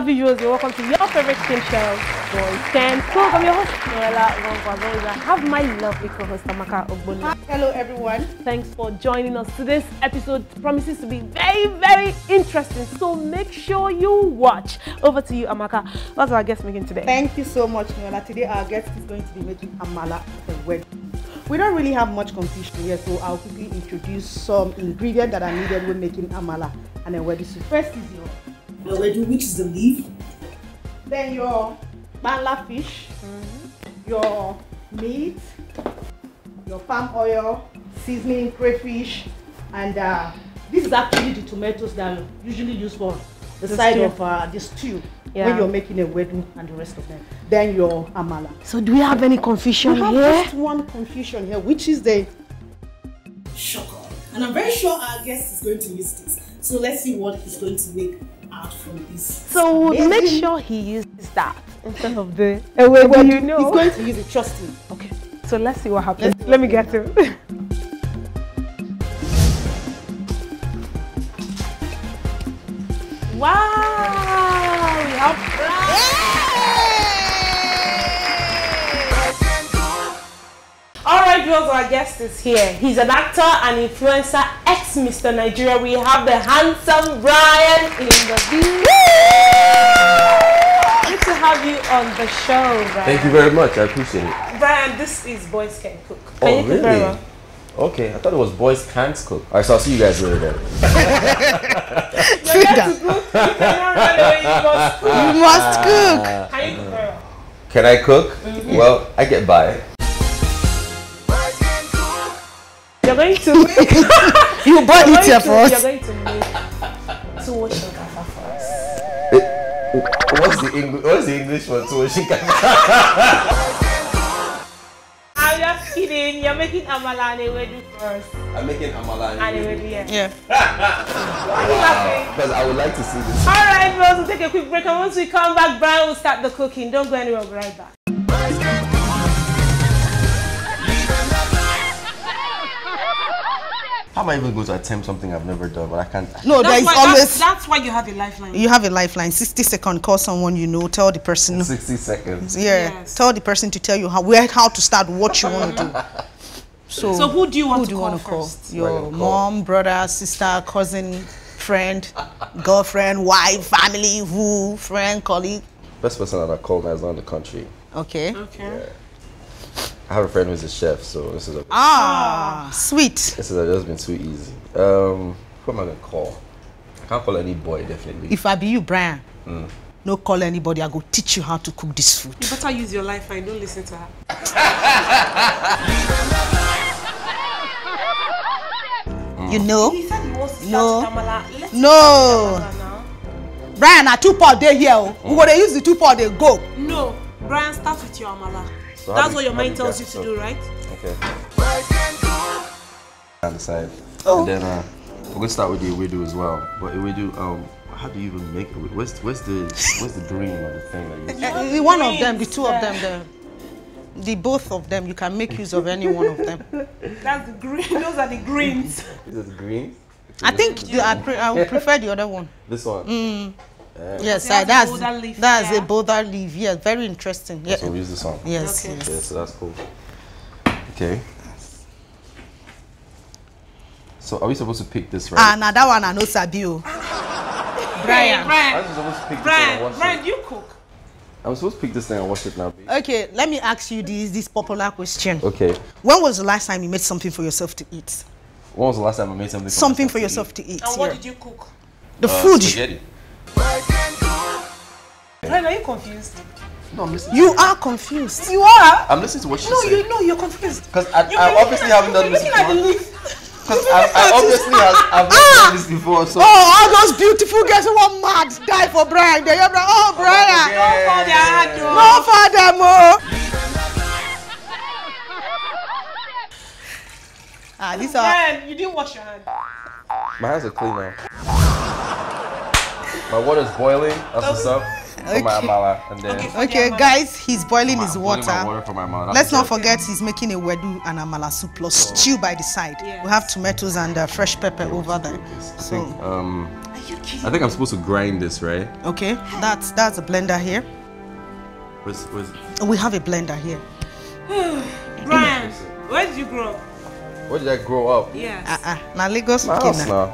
Hello, viewers. You're welcome to your favorite skin show, Boys Can Cook. I'm your host, Noella Wangwa. I have my lovely co-host, Amaka Ogbonna. Hello, everyone. Thanks for joining us. Today's episode promises to be very, very interesting. So make sure you watch. Over to you, Amaka. What's our guest making today? Thank you so much, Nola. Today, our guest is going to be making amala for ewedu. We don't really have much confusion here, so I'll quickly introduce some ingredients that are needed when making amala and then ewedu soup. First is your, The wedu, which is the leaf. then your bala fish, your meat, your palm oil, seasoning, crayfish, and uh, this is actually the tomatoes that are usually used for the, The side stew. of uh, the stew Yeah. when you're making a wedding and the rest of them. Then your amala. So do we have any confusion We have here? just one confusion here, which is the Shoko. And I'm very sure our guest is going to use this. So let's see what he's going to make out from this. So Amazing. make sure he uses that instead of the. Uh, well, well, you know. he's going to use it. Trust me. Okay. So let's see what happens. Let's Let me get him. wow! We have All right, girls, our guest is here. He's an actor and influencer, ex Mr. Nigeria. We have the handsome Bryan in the view. Good to have you on the show, Bryan. Thank you very much. I appreciate it. Bryan, this is Boys Can Cook. Can Oh, you cook really? well? Okay, I thought it was boys can't cook. All right, so I'll see you guys later then. Sit down. You cannot run away, you must cook. You must cook. Can you cook very well? Can I cook? Mm-hmm. Well, I get by. You're going to make. You bought you're it here for us. You're going to make tuwo shinkafa for us. What's the English? What's the English for two tuwashika? I'm just kidding. You're making amala and ewedu first. I'm making amala. And ewedu, yeah. Yeah. Why are you laughing? Because I would like to see this. All right, bros, we'll take a quick break. And once we come back, Bryan will start the cooking. Don't go anywhere. We'll be right back. How am I even going to attempt something I've never done, but I can't? No, there is always. that's why you have a lifeline. You have a lifeline. 60 second. Call someone you know. Tell the person. 60 seconds. Yeah. Yes. Tell the person to tell you how where how to start, what you want to do. So, So who do you want who to do you call want to call? first? Your call? mom, brother, sister, cousin, friend, girlfriend, wife, family, who, friend, colleague. Best person that I call now is not in the country. Okay. Okay. I have a friend who's a chef, so this is a, Ah, sweet. this is a, just been too easy. Um, who am I gonna call? I can't call any boy definitely. If I be you, Bryan, no call anybody. I go teach you how to cook this food. You better use your life lifeline. Don't listen to her. You know? He said he wants to No. start with amala. Let's No. start with amala now. Bryan, na two pot dey here. oh. We go dey use the two pot dey go. No, Bryan, start with your amala. So That's do- what your mind tells you to so- do, right? Okay. On the side. Oh. And then uh, we're gonna start with the ewedu as well. But ewedu, um, how do you even make it? Where's where's the where's the green or the thing that you? Uh, the one of them, the two of them, the, the both of them, you can make use of any one of them. That's the green. Those are the greens. Is it green? I think the, I, pre- I would prefer the other one. This one. Yes, It has uh, that's a boulder leaf, that's yeah? a boulder leaf. Yes, very interesting. Yeah. So we use this one. Yes. Okay. yes. Okay, so that's cool. Okay. So are we supposed to pick this right? Ah, right? now that one I know Sabi o. Bryan. I'm Bryan, supposed to pick this thing and Bryan, wash Bryan, it. you cook. I'm supposed to pick this thing and wash it now. babe. Okay, let me ask you this this popular question. Okay. When was the last time you made something for yourself to eat? When was the last time I made something? For Something myself for to yourself eat? to eat. And what yeah. did you cook? The Uh, food. Spaghetti. Bryan, are you confused? No, I'm listening. You are confused. You are. I'm listening to what she No, said. you know you're confused. Because I, You've I obviously at- haven't done you've this been looking at the before. leaf. Because I, I obviously have, I've not done this before. So Oh, all those beautiful girls who want mad die for Bryan. They are oh Bryan. Don't fall their hand, though. No for them, oh. Ah, these are Bryan, you didn't wash your hands. my hands are clean now. My water's boiling. That's what's up. For my amala, and then Okay, guys, he's boiling my- his boiling my water. water for my amala. Let's not forget he's making ewedu and amala soup plus stew by the side. Yes. We have tomatoes and uh, fresh pepper over there. I So, think, um, I think I'm supposed to grind this, right? okay, that's that's a blender here. Where's, where's, We have a blender here. Bryan, where did you grow up? where did I grow up? Yes. Uh-uh. Now Lagos My okay, house now. now.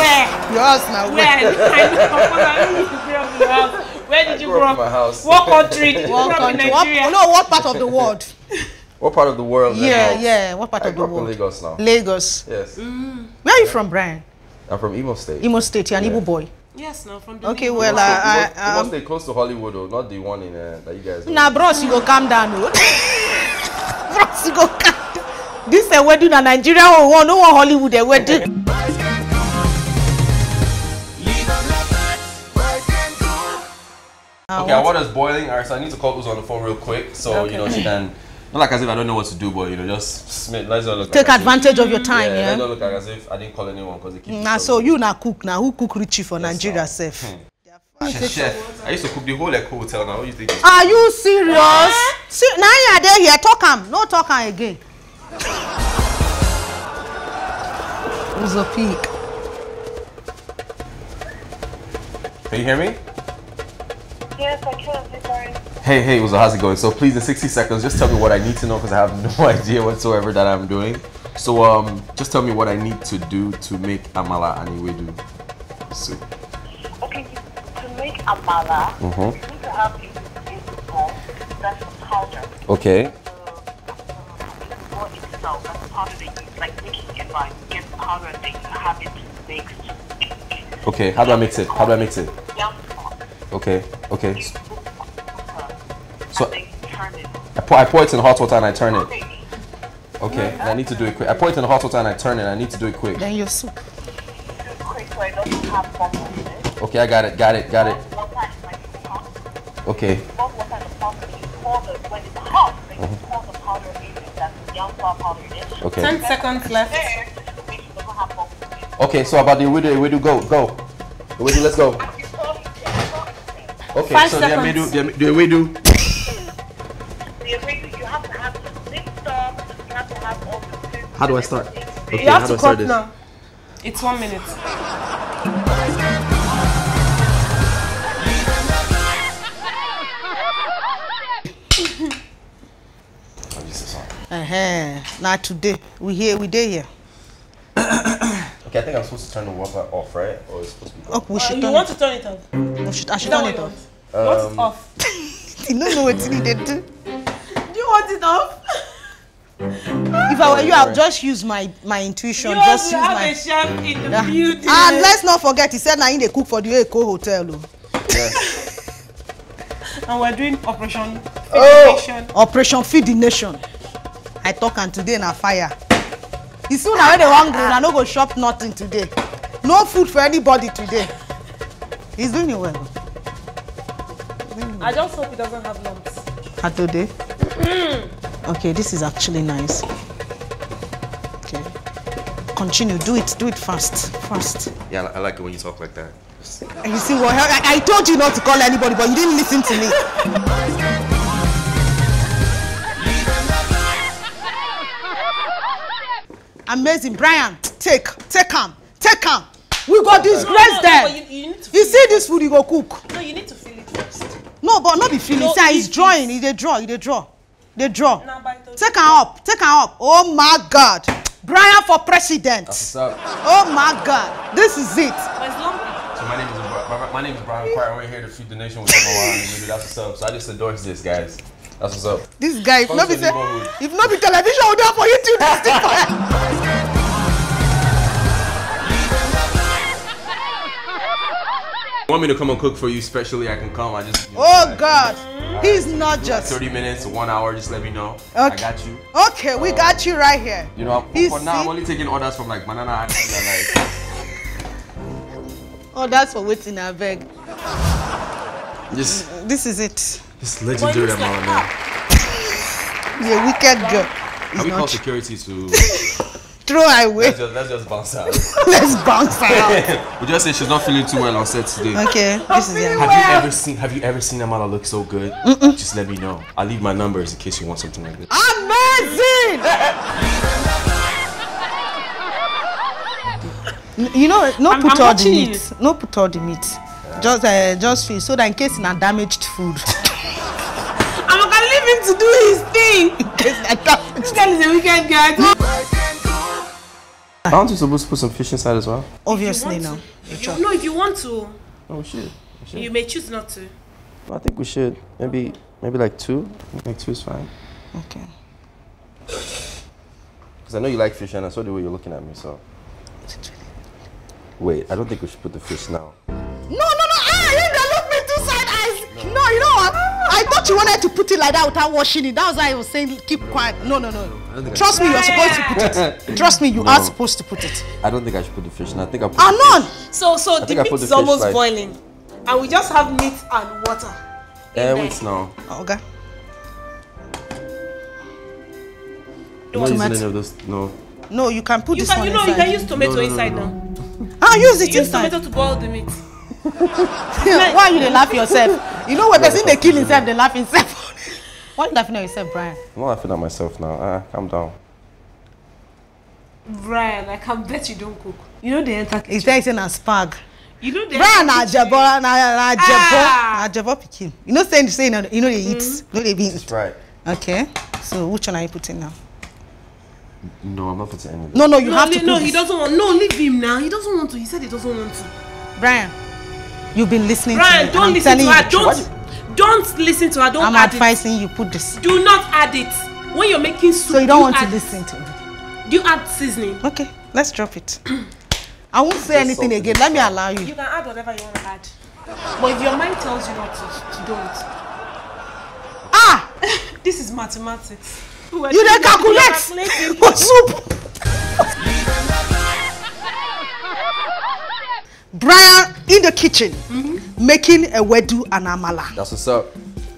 Where? Your house now. Where? Where? I know, of course, I know you grew up in your house. Where did you grew grow up in up? my house. What country? Did you grow What up in country? What, Nigeria? no, what part of the world? What part of the world? yeah, Lagos? yeah. What part I of the grew up in world? Lagos now. Lagos. Yes. Where are you from, Bryan? I'm from Imo State. Imo State. You're an Yeah. Igbo boy. Yes, now from the Okay, well, East. uh, Imo, I, Imo um, State close to Hollywood, though, not the one in uh, that you guys. know. Now, bros, you go calm down. Oh. bros, you go calm down. This a wedding na Nigeria oh, one, no one Hollywood a wedding. Uh, okay, our water's boiling. Alright, so I need to call Uzo on the phone real quick, so you know she can. Not like as if I don't know what to do, but you know, just smith, let's not look. Take like advantage of your time, Yeah, yeah. let's not look like as if I didn't call anyone because they keep. Mm, Na ah, so you now cook now. who cook Richie for Nigeria sef. Chef, hmm. chef. I used to cook the whole Eko Hotel. Now, what you think? Are you serious? Eh? See, now you are there here. Talk am, no talk am again. Uzo peak. Can you hear me? Yes, I can. Hey, sorry. Hey, hey, Uzo, how's it going? So please, in 60 seconds, just tell me what I need to know because I have no idea whatsoever that I'm doing. So um, just tell me what I need to do to make amala and ewedu soup. Okay, to make amala, Mhm. you need to have a, that's powder. Okay. The itself, that's the powder that you like making it like get the powder and then you have it mixed. Okay. How do I mix it? How do I mix it? Sauce. Okay. Okay. So put water, So- and then you turn it. I pour, I pour it in hot water and I turn it. Okay. Okay. And I need to do it quick. I pour it in hot water and I turn it. I need to do it quick. Then your soup. Do it quick so it doesn't have bubbles in it. Okay, I got it. Got it. Got it. Water is like the pot. Okay. Both water and the pot, and you pour the, when it's hot, then you uh-huh. pour the powder in it. That's the yum sauce powder in it. Okay. Ten seconds left. There, make sure it doesn't have bubbles in it. Okay. So about the ewedu, ewedu, go, go. Ewedu, let's go. Okay. Five so the seconds. ewedu, the, the ewedu. The ingredient, you have to have the mixed you have to have all the food. How do I start? Okay. You how have do to I start cut this? now. It's one minute. This. Uh-huh. Now today we here, we day here. Okay, I think I'm supposed to turn the water off, right? Or it's supposed to be. Oh, we should you turn want it. to turn it off? We should, I should That turn it you off. What's it off? You don't know what you need to do. Do you want it off? If I were you, I'll just use my my intuition. You just use have my. a chef in the Yeah. building. And let's not forget, he said now he dey cook for the Eko Hotel. Oh. And we're doing operation Oh, fixation. Operation Feed the Nation. I talk am today na fire. You see na when they hungry, una no go chop nothing today. No food for anybody today. He's doing it well. I just hope it doesn't have lumps. At today. Mm-hmm. Okay, this is actually nice. Okay. Continue. Do it. Do it fast. Fast. Yeah, I like it when you talk like that. You see what? I, I told you not to call anybody, but you didn't listen to me. Amazing, Bryan. Take, take him, take him. We got disgrace no, there. but you, you You see this food, you go cook. No, you need to feel it first. No, but not be feeling. No, See, he's drawing. He dey draw. He dey draw. They draw. Take him up. Take him up. Oh my God. Brian for president. What's up? Oh my God. This is it. So my name is my, my name is Brian Quire. We're here to feed the nation with Amala and. That's what's up. So I just endorse this, guys. That's what's up. This guy, if not be say, if not be television, we do for YouTube. want me to come and cook for you specially? I can come. I just. you know, Oh like, God, he's not just. 30 minutes, one hour, just let me know. I got you. Okay, we got you right here. You know, He's for now, I'm only taking orders from like Banana Island and like. Oh, that's for waiting. I beg. Just, This is it. just legendary like Amala, man. He's a wicked girl. Can we call security to throw her away. Let's just, let's just bounce out. Let's bounce her out. we just say she's not feeling too well on set today. Okay, this is it. Have you ever seen Have you ever seen Amala look so good? Just let me know. I'll leave my numbers in case you want something like this. Amazing! You know, no I'm- put I'm all watching the you. meat. No put all the meat. Just, uh, just feel so that in case na damaged food. I'm gonna leave him to do his thing. in case na damaged. This guy is a wicked guy. Aren't you supposed to put some fish inside as well? Obviously, no. You, no, if you want to, No, we should. We should. you may choose not to. I think we should. Maybe maybe like two. Like two is fine. Okay. Because I know you like fish and I saw the way you're looking at me, so. Wait, I don't think we should put the fish now. No, no, no. Ah, you don't look me two side eyes. No. you know what? I thought you wanted to put it like that without washing it. That was why I was saying keep quiet. No, no, no. Think I Trust me, you're supposed to put it. Trust me, you No. are supposed to put it. I don't think I should put the fish now. I think I put Ah, the none. So, so think the meat put the is almost like- boiling, and we just have meat and water. Eh, in wait there. now. Okay. I'm not using Tomato. any of those. No. No, you can put You this can, one you know, you can use tomato No, no, no, inside no. now. Ah, use it Use inside. tomato to boil the meat. Why you dey laugh yourself? You know when person dey kill himself, dey laugh himself. Why you laughing at yourself, Bryan? I'm not laughing at myself now. Ah, calm down. Bryan, I can bet you don't cook. You know the enter He kitchen. tell you say na spag. You know the Bryan enter na kitchen. jebo na na jebo Ah. na jebo pikin. You know say say you know you know dey eat, no dey eat. That's right. Okay. So which one are you putting now? No, I'm not putting any. No, no, you No, have li- to put no, he doesn't want. No, leave him now. He doesn't want to. He said he doesn't want to. Bryan, you've been listening Bryan, to me. don't and I'm listen to you her. Don't, don't listen to her. Don't I'm add it. advising you put this. Do not add it. When you're making soup, So you don't want to add, listen to me. Do you add seasoning? Okay, let's drop it. I won't say anything salt again. in Let me allow You you. can add whatever you want to add. But if your mind tells you not to, you don't. Ah, This is mathematics. you dey calculate for soup. Bryan in the kitchen making ewedu and amala. That's what's up.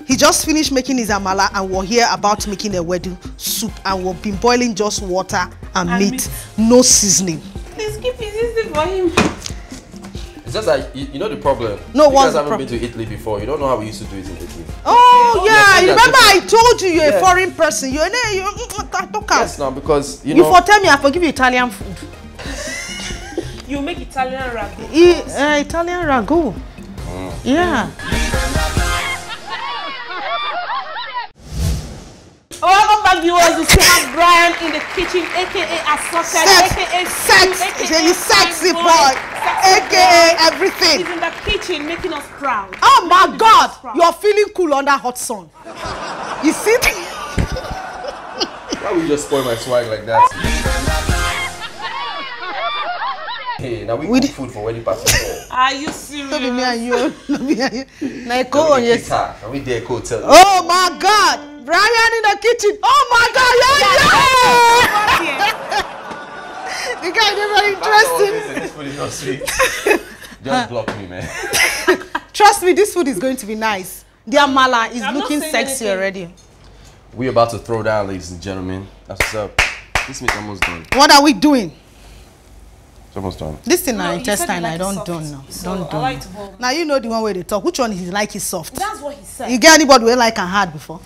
He just finished making his amala and we're here about making ewedu soup and we've been boiling just water and, And meat, meat. no seasoning. Please keep it easy for him. It's just that you, you know the problem. No, you what's guys haven't prob- been to Italy before. You don't know how we used to do it in Italy. Oh yeah, Yeah, yeah, remember I told you you're a foreign person. You're a you mm, mm, talk am. Yes, now because you You know. for tell me I forgive you Italian food. You make Italian ragu. I, uh, Italian ragu. Mm. Yeah. Welcome back viewers, we still have Bryan in the kitchen, aka Assorted, Sex, aka sex, aka he's sexy fine boy, sexy aka boy. everything. He's in the kitchen making us proud. Oh my Making God, you're feeling cool under hot sun. You see? Why would you just spoil my swag like that? hey, now we We cook food for wedding parties. Are you No be me serious? and you. No be me and you. Na Eko on we your. dey cater, and we there hotel. Oh my God, Bryan in the kitchen. Oh my God, yeah, yeah. The guy is very interesting. This food is not sweet. Just block me, man. Trust me, this food is going to be nice. The amala is I'm looking sexy anything. already. We're about to throw down, ladies and gentlemen. That's what's up. This meat almost done. What are we doing? It's almost done. This thing No, intestine. like I don't soft. don't know. So Don't I like. Now you know the one where they talk. Which one is like it soft? That's what he said. You get anybody wey like am hard before?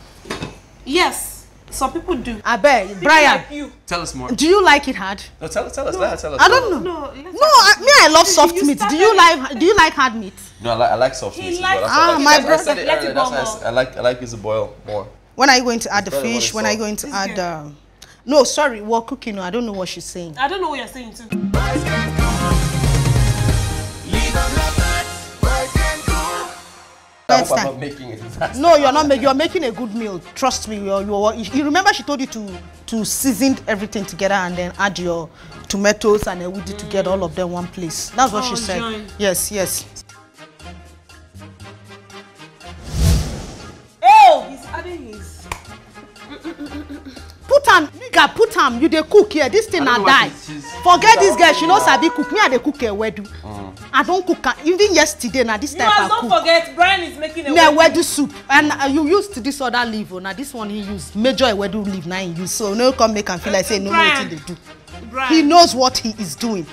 Yes, some people do. Abeg, People Brian, like you. Tell us more. do you like it hard? No, tell us, tell us, let her tell us. I don't know. No, No, I, me I love soft You meat. Do you like do you like hard meat? No, I like, I like soft He meat. likes- well. Ah, I- my that's- I said brother- it let earlier, it that's why I. I like, I like it to boil more. When are you going to add the fish? When are you going to add um No, sorry, we're cooking. I don't know what she's saying. I don't know what you're saying too. I Next hope I'm time. not making it fast. No, you're not making. You're making a good meal. Trust me. You're, you're, you remember she told you to to season everything together and then add your tomatoes and ewedu get all of them one place. That's what she Oh, said. join. Yes, yes. Oh, he's adding his. Put put am. You dey cook here. This thing I na don't know why die. she's- she's- Forget this girl. She no there. sabi cook. Me, I dey cook ewedu. i don cook am even yesterday na this You type must i not forget Bryan is making a na wedding. ewedu soup and uh, you used this other leaf o na this one he use major ewedu leaf na he use so no come make am feel like say he no know Bryan. wetin dey do Bryan. he knows what he is doing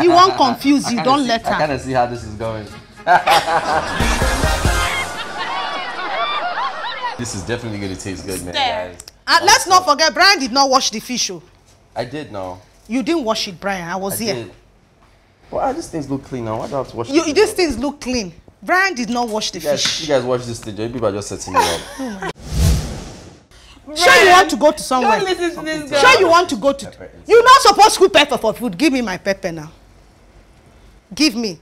he wan confuse you don let I am kind of see how this is going. this is definitely going to taste good, man, guys. And let's not forget brian did not wash the fish o I did now. you didn't wash it brian i was I here did. Well, these things look clean now. Why do I have to wash you this? these things look clean brian did not wash the You guys, fish you guys watch this thing. People are just setting me up. sure you want to go to somewhere Don't listen to this girl. sure you want to go to Pepper. you no suppose cook pepper for food give me my pepper now give me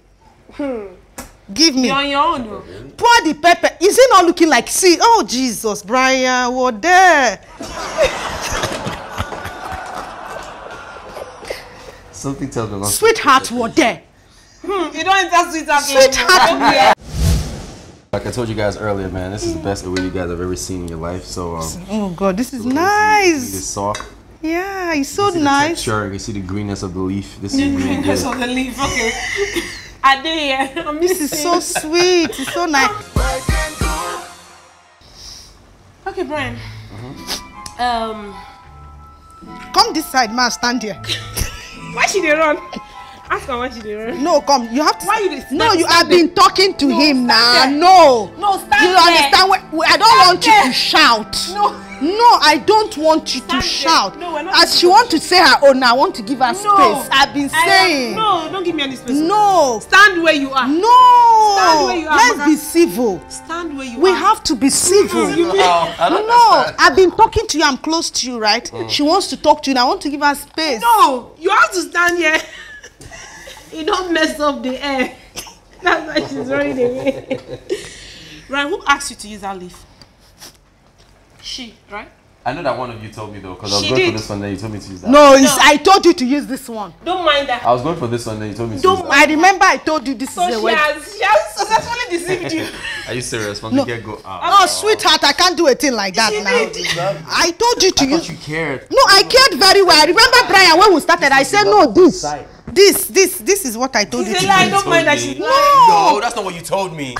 give me You're on your own. though. pour the pepper is it not looking like see oh jesus bryan what there Something tells me not to- sweetheart what there Hmm, You don't enter sweetheart. Sweetheart. Like I told you guys earlier, man, this is the best ewedu you guys have ever seen in your life. So, um, oh god this is nice. it is soft. yeah it's so You see nice Sure, You can see the greenness of the leaf. This is really Yes, good. the leaf. Okay. I did here. I'm this is so sweet it's so nice Okay, Bryan. Mm-hmm. Um, come this side man stand here why she dey run? Ask her why she dey run. no come you have to Why you dey no you stand have been talking to him stand now there. no No, stand you there. understand what i don't want you to shout No. No i don't want you to there. shout No, we're not as she want to say her own i want to give her space i've been I am- saying no, don't give me any space. no Stand where you are. no Stand where you are, let's Amaka. be civil Stand where you we are. We have to be civil um, I don't no understand. i've been talking to you i'm close to you right hmm. she wants to talk to you and i want to give her space No, you have to stand here. you don't mess up the air. That's why she's running away. right, who asked you to use that leaf? She, right? I know that one of you told me though, because I was going did. for this one, then you told me to use that. no, it's, i told you to use this one Don't mind that. I was going for this one, then you told me to Don't use that. i remember i told you this So is a she has, she has successfully deceived you. Are you serious? From No. the get go. oh sweetheart i can't do a thing like that She now did. i told you to I use thought you cared. No, I cared very well. I remember Bryan when we started. I said no, this, this, this, this is what I told you She's to a lie. do. Don't mind that she's lying. No, that's not what you told me.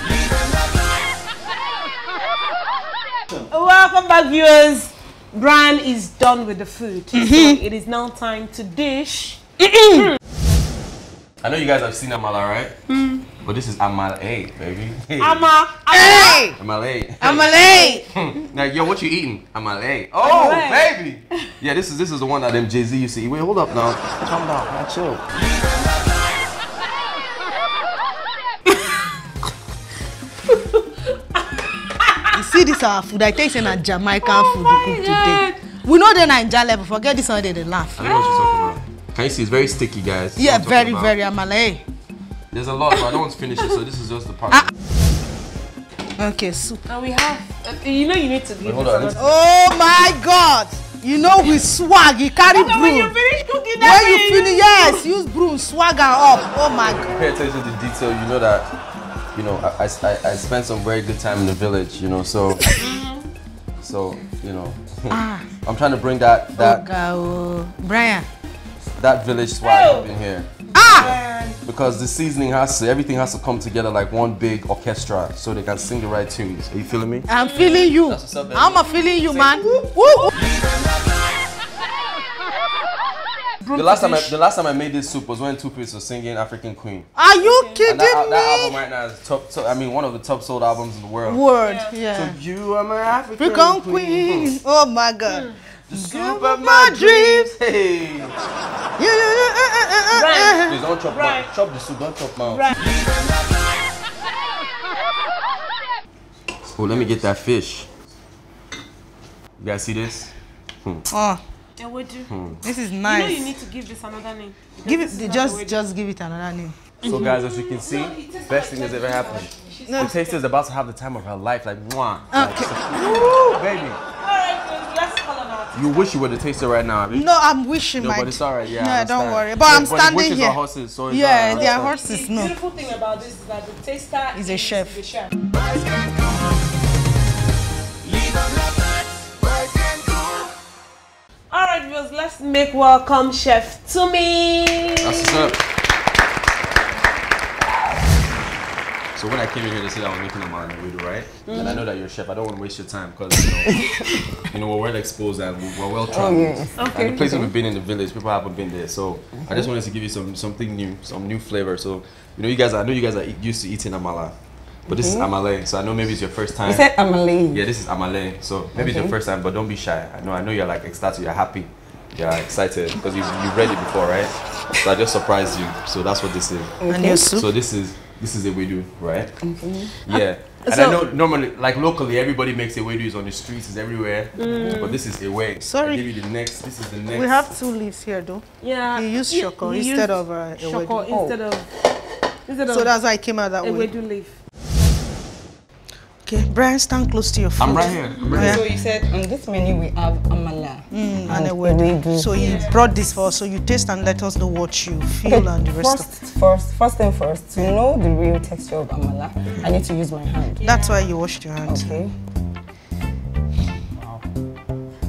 Welcome back, viewers. Bryan is done with the food. So mm-hmm. it is now time to dish. Mm-hmm. I know you guys have seen Amala, right? Hmm. But this is Amala, A, baby. Hey. Ama. Hey, Amala. I'm late. Hmm. Now, yo, what you eating? Amala. Oh, Amala. baby. Yeah, this is this is the one that them Jay Z used to eat. Wait, hold up now. Calm down, man. Chill. This our food. I taste na Jamaican food we cook God. today. We know the Naija level. Forget this one. They dey laugh. I know what you're talking about. Can you see? It's very sticky, guys. Yeah, I'm very, about. very. I'm. There's a lot, but I don't want to finish it, so this is just the part. Okay, soup. And we have, uh, you know, you need to give hold this on, another- Oh my God! You know we swag. You carry broom. when you finish cooking, When that you means- finish, yes, use broom, swagger up. Oh my God. pay attention to detail, you know that, you know, I, I, I spent some very good time in the village, you know, so, so, you know, I'm trying to bring that, that, Oga, oh. Bryan. that village swag up in here. Ah! Because the seasoning has to, everything has to come together like one big orchestra so they can sing the right tunes. Are you feeling me? I'm feeling you. That's what's up. I'm a feeling you, man. Woo, woo. The last time I, the last time I made this soup was when 2Face was singing African Queen. Are you kidding And that, al- that album right now is top, top, I mean, one of the top sold albums in the world. Word, So yeah. So you are my African, African queen. queen. Oh my God. The soup of of my my dreams. Hey. Yeah, yeah, yeah, uh, uh, uh, uh. Please don't chop Right. mouth. Chop the soup, don't chop mouth. Right. Oh, let me get that fish. You guys see this? Oh, And what do? Hmm. this is nice. You know you need to give this another name. Give it, just, the just give it another name. So mm-hmm. guys, as you can see, best thing that's ever happened. The taster is about to have the time of her life, like mwah. Okay. Woo, baby. Alright, let's call them out. You wish you were the taster right now, Abby. No, I'm wishing No, my. but it's alright. Yeah. No, I don't worry. But I'm the standing wishes here. Are horses, so it's Yeah, alright, they are I understand. horses. The No. beautiful thing about this is that the taster He's a chef. is a chef. Let's make welcome Chef Tumi. That's what's up. So when I came in here, they said I was making amala and ewedu, right? And I know that you're a chef. I don't want to waste your time because you know, you know we're well exposed and we're well oh, traveled. yes. Okay. And the places we've been in the village, people haven't been there. So I just wanted to give you some something new, some new flavor. So you know, you guys, I know you guys are used to eating amala, but this is mm-hmm. amale. So I know maybe it's your first time. You said Amalay. Yeah, this is amale. So maybe it's your first time, but don't be shy. I know, I know you're like ecstatic, you're happy, you're excited because you you read it before, right? So I just surprised you. So that's what this is. And your soup. So this is this is ewedu, right? Mm-hmm. Yeah. Uh, and So- I know normally, like locally, everybody makes ewedu on the streets, it's everywhere. Mm. But this is a way. Sorry. I give you the next. This is the next. We have two leaves here though. Yeah. You use he- shoko he instead used of, uh, shoko ewedu. instead of instead of So that's why I came out that way. ewedu leaf. Okay, Bryan, stand close to your food. I'm right here. I'm right Yeah. So you said on this menu we have Amala Mm, and and ewedu. ewedu. So you brought this for us, so you taste and let us know what you feel and the rest first, of first, first thing first, to know the real texture of Amala, I need to use my hand. That's why you washed your hands. Okay.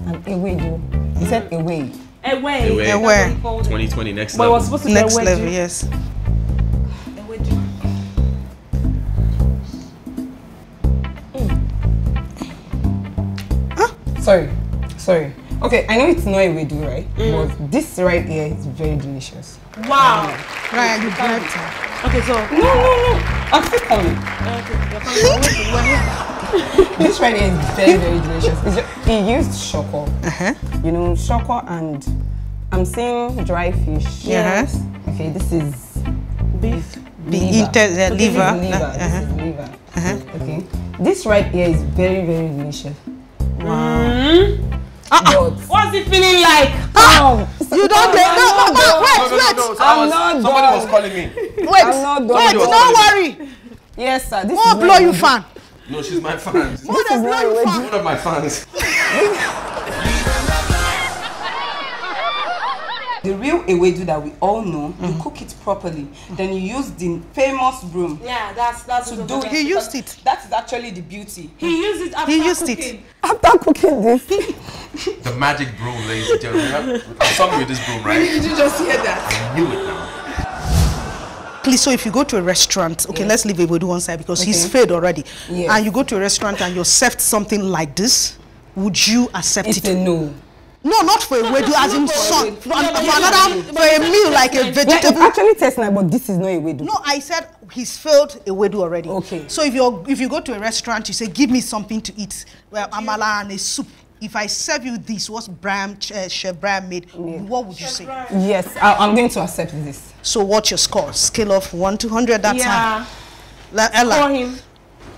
And ewedu. You said away. Away. Away. That's Away. what he called it. 2020 next But it level. was supposed to be Next level, yes. Sorry, sorry. Okay, I know it's not ewedu, right? But this right here is very delicious. Wow. Ryan, you bribed her. Okay, so No, no, no. I'm still coming. okay, you're coming. We're here. This right here is very, very delicious. It's just, he used shoko. Uh-huh. You know, shoko and I'm seeing dry fish. Yes. Okay, this is Beef. The Liver. inter, the So this is liver. liver. uh-huh. This is liver. Okay. This right here is very, very delicious. Wow. What's it feeling like? Wow. You don't get no, no, no, wait, No, no, no, wait, no. So I'm I was, not somebody was calling me. wait, I'm not done. wait, don't worry. Yes, sir. This is blow you fan. No, she's my fans. More than blow you fan. One of my fans. The real ewedu that we all know, you mm-hmm. cook it properly, then you use the famous broom Yeah, that's that's to what do it. He used it. That is actually the beauty. He used it after He used it. cooking. After cooking this, eh? The magic broom, ladies and gentlemen. I saw me with this broom, right? did you just hear that? I knew it now. Please, so if you go to a restaurant, okay, let's leave Ewedu one side because he's Okay. fed already. Yes. And you go to a restaurant and you're served something like this, would you accept It's it? a no. No, not for Ewedu, as in son. For, for another, for a meal like a Yeah, it actually tastes nice, but this is not ewedu. No, I said he's failed Ewedu already. Okay. So if you if you go to a restaurant, you say, "Give me something to eat." Well, amala and a soup. If I serve you this, what Bryan, uh, Chef Bryan made, what would you say? Yes, I, I'm going to accept this. So what's your score? Scale of one to hundred. That's Yeah. how. La, Ella. For him.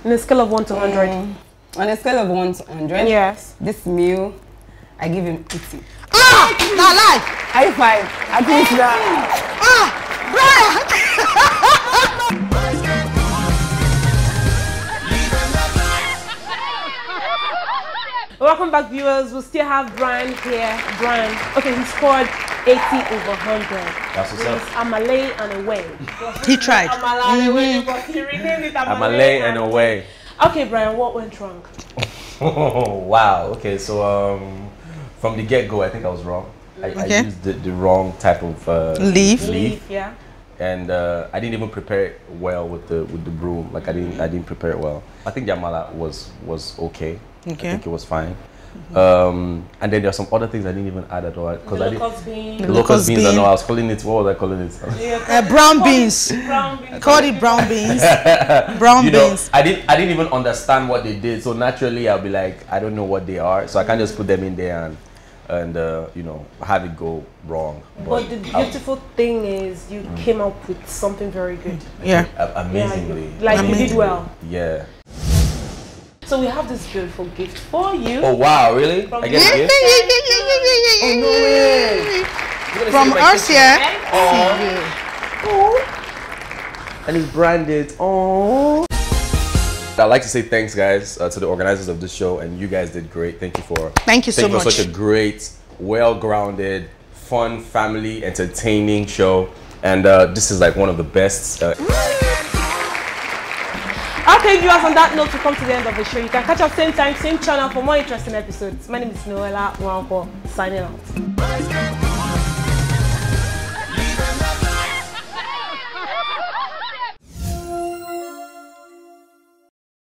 On a scale of one to hundred. On a scale of 1 to 100, Yes. this meal, I give him 80. Ah, na lie. High five. At least that. Ah, Bryan. Welcome back, viewers. We still have Bryan here. Bryan. Okay, he scored 80 over 100. That's what's With up. Amale and away. He tried. Amala and away, but he renamed it Amale, I'm a lay and away. Okay, Bryan, what went wrong? Oh, wow. Okay, so um, from the get go, I think I was wrong. I, Okay. I used the, the wrong type of uh, Leaf. leaf, Yeah. and uh, I didn't even prepare it well with the with the broom. Like I didn't I didn't prepare it well. I think Yamala was was okay. Okay. I think it was fine. Um, and then there are some other things I didn't even add at all because I didn't. Locust bean. The The locust locust beans, I know. I was calling it. What was I calling it? Uh, brown beans. Brown bean. Called it brown beans. brown you know, beans. I didn't I didn't even understand what they did. So naturally, I'll be like, I don't know what they are. So I can't just put them in there and and uh, you know have it go wrong. But the I- beautiful thing is you came up with something very good. Yeah. a- Yeah, amazingly. you- like you did well. Yeah. So we have this beautiful gift for you. Oh wow, really? From I get a gift. Oh, no way. You're gonna From see my us kitchen? Oh. And it's branded. Oh. I'd like to say thanks, guys, uh, to the organizers of this show, and you guys did great. Thank you for Thank you so for much. such a great, well-grounded, fun, family, entertaining show. And uh, this is like one of the best. Uh, Okay, viewers, on that note, we come to the end of the show. You can catch up same time, same channel for more interesting episodes. My name is Noella Wanko, signing out.